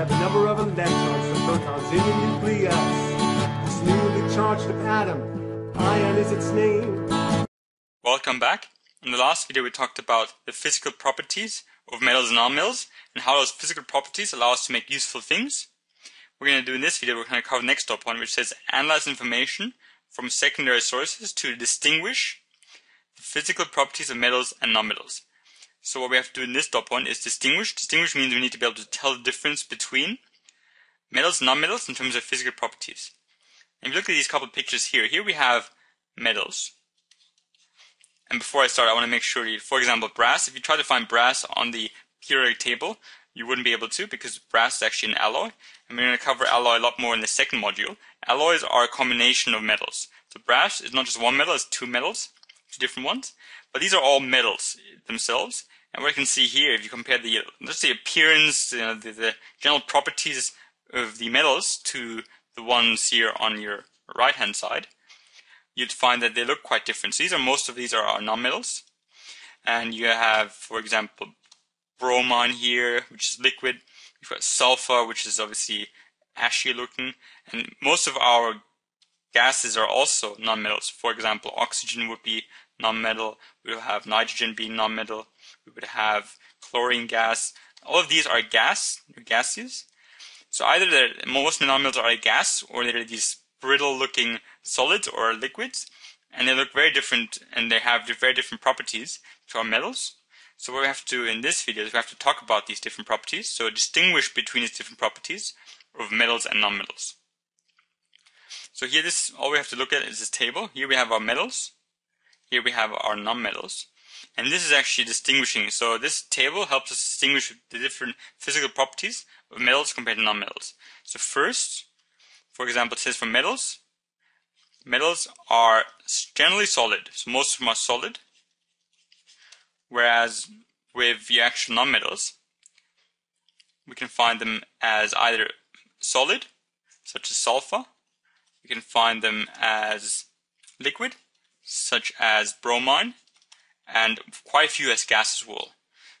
have the number of electrons, the protons in the nucleus. This newly charged atom, ion is its name. Welcome back. In the last video we talked about the physical properties of metals and non-metals, and how those physical properties allow us to make useful things. We're going to do in this video, we're going to cover the next dot point which says analyze information from secondary sources to distinguish the physical properties of metals and nonmetals. So what we have to do in this dot point is distinguish. Distinguish means we need to be able to tell the difference between metals and nonmetals in terms of physical properties. And if you look at these couple of pictures here, here we have metals. And before I start, I want to make sure you, for example, brass, if you try to find brass on the periodic table, you wouldn't be able to because brass is actually an alloy. And we're going to cover alloy a lot more in the second module. Alloys are a combination of metals. So brass is not just one metal, it's two metals, different ones. But these are all metals themselves. And what you can see here, if you compare the, let's say appearance, you know, the, the general properties of the metals to the ones here on your right hand side, you'd find that they look quite different. So these are, most of these are, are nonmetals. And you have, for example, bromine here, which is liquid. You've got sulfur, which is obviously ashy looking. And most of our gases are also nonmetals. For example, oxygen would be nonmetal. We would have nitrogen being nonmetal. We would have chlorine gas. All of these are gas, gases. So either the most nonmetals are a gas or they're these brittle looking solids or liquids. And they look very different and they have very different properties to our metals. So what we have to do in this video is we have to talk about these different properties. So distinguish between these different properties of metals and nonmetals. So here this all we have to look at is this table. Here we have our metals. Here we have our nonmetals. And this is actually distinguishing. So this table helps us distinguish the different physical properties of metals compared to nonmetals. So first, for example, it says for metals, metals are generally solid. So most of them are solid. Whereas with the actual nonmetals, we can find them as either solid, such as sulfur. We can find them as liquid, such as bromine, and quite a few as gas as well.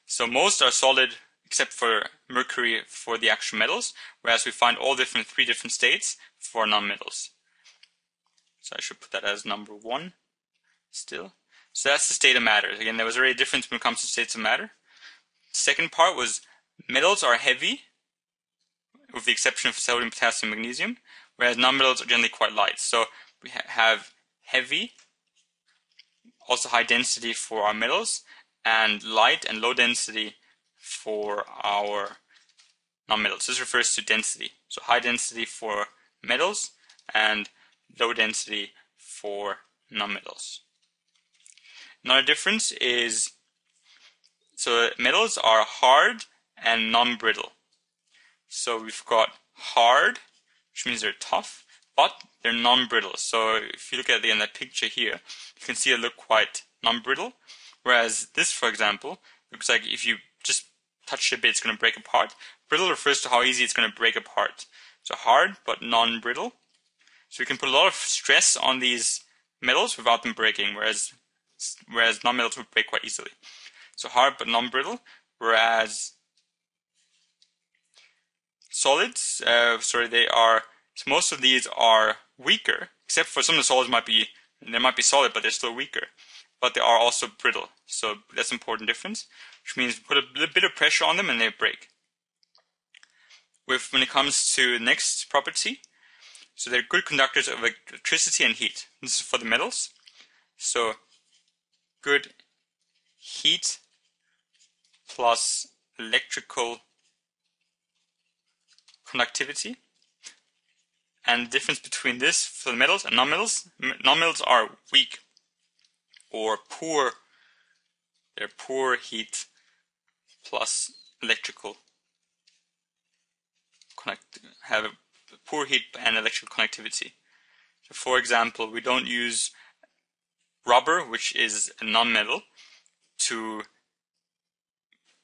So most are solid except for mercury for the actual metals, whereas we find all different three different states for nonmetals. So I should put that as number one still. So that's the state of matter. Again, there was already a difference when it comes to states of matter. Second part was metals are heavy, with the exception of sodium, potassium, magnesium, whereas nonmetals are generally quite light. So we ha have heavy, also high density for our metals, and light and low density for our non-metals. This refers to density. So high density for metals and low density for nonmetals. Another difference is so metals are hard and non-brittle. So we've got hard, which means they're tough, but they're non-brittle. So if you look at the in that picture here, you can see it look quite non-brittle. Whereas this, for example, looks like if you just touch it a bit, it's going to break apart. Brittle refers to how easy it's going to break apart. So hard, but non-brittle. So we can put a lot of stress on these metals without them breaking, whereas whereas non-metals would break quite easily. So hard but non-brittle, whereas solids, uh, sorry, they are, so most of these are weaker, except for some of the solids might be, they might be solid, but they're still weaker. But they are also brittle. So that's an important difference, which means put a bit of pressure on them and they break. With, when it comes to the next property, so they're good conductors of electricity and heat. This is for the metals. So good heat plus electrical conductivity. And the difference between this for the metals and nonmetals, nonmetals are weak or poor. They're poor heat plus electrical connect have poor heat and electrical connectivity. So for example, we don't use rubber, which is a nonmetal, to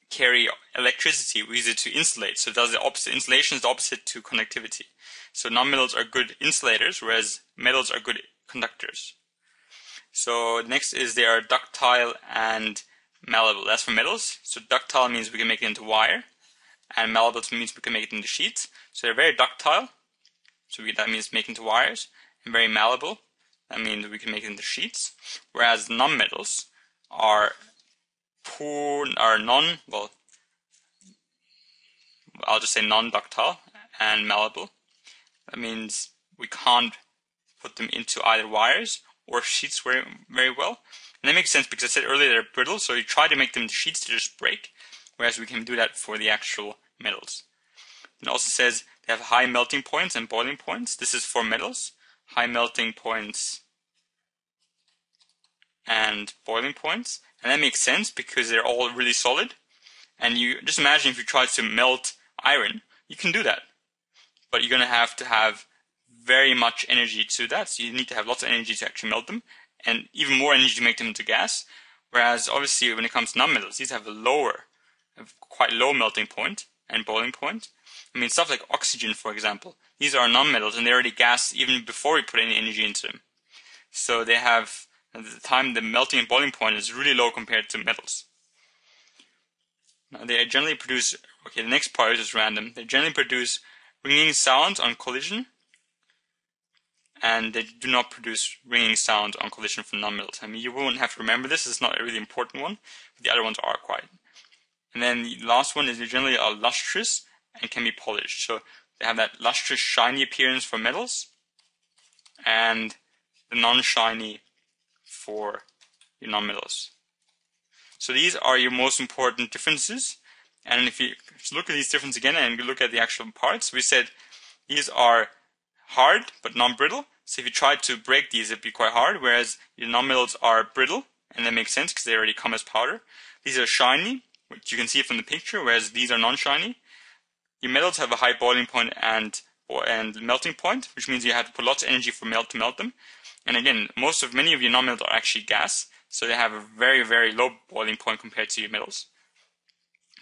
carry electricity. We use it to insulate. So does the opposite. Insulation is the opposite to conductivity. So nonmetals are good insulators, whereas metals are good conductors. So next is they are ductile and malleable. That's for metals. So ductile means we can make it into wire, and malleable means we can make it into sheets. So they're very ductile, so we, that means make into wires, and very malleable, that means we can make it into sheets. Whereas nonmetals are poor, are non, well, I'll just say non-ductile and malleable. That means we can't put them into either wires or sheets very, very well. And that makes sense because I said earlier they're brittle, so you try to make them into sheets to just break, whereas we can do that for the actual metals. It also says they have high melting points and boiling points. This is for metals. High melting points and boiling points. And that makes sense because they're all really solid. And you just imagine if you try to melt iron, you can do that. But you're going to have to have very much energy to that. So you need to have lots of energy to actually melt them and even more energy to make them into gas. Whereas obviously when it comes to nonmetals, these have a lower, quite low melting point and boiling point. I mean, stuff like oxygen, for example, these are nonmetals and they're already gas even before we put any energy into them. So they have, at the time, the melting and boiling point is really low compared to metals. Now, they generally produce, okay, the next part is just random. They generally produce ringing sounds on collision, and they do not produce ringing sound on collision from non-metals. I mean, you won't have to remember this, it's not a really important one, but the other ones are quite. And then the last one is they generally are lustrous and can be polished. So they have that lustrous, shiny appearance for metals, and the non-shiny for your nonmetals. So these are your most important differences. And if you look at these differences again and you look at the actual parts, we said these are hard but non-brittle. So if you try to break these, it'd be quite hard, whereas your nonmetals are brittle, and that makes sense because they already come as powder. These are shiny, which you can see from the picture, whereas these are non-shiny. Your metals have a high boiling point and and melting point, which means you have to put lots of energy for melt to melt them. And again, most of many of your nonmetals are actually gas, so they have a very very low boiling point compared to your metals.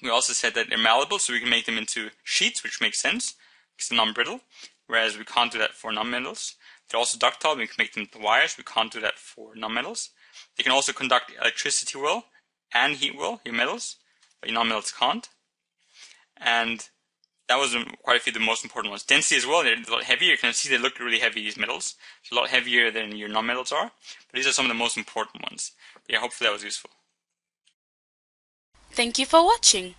We also said that they're malleable, so we can make them into sheets, which makes sense because they're non-brittle, whereas we can't do that for nonmetals. They're also ductile, we can make them into wires, we can't do that for nonmetals. They can also conduct electricity well and heat well, your metals, but your nonmetals can't. And that was um, quite a few of the most important ones. Density as well, they're a lot heavier. You can see they look really heavy, these metals. It's a lot heavier than your non-metals are. But these are some of the most important ones. But yeah, hopefully that was useful. Thank you for watching.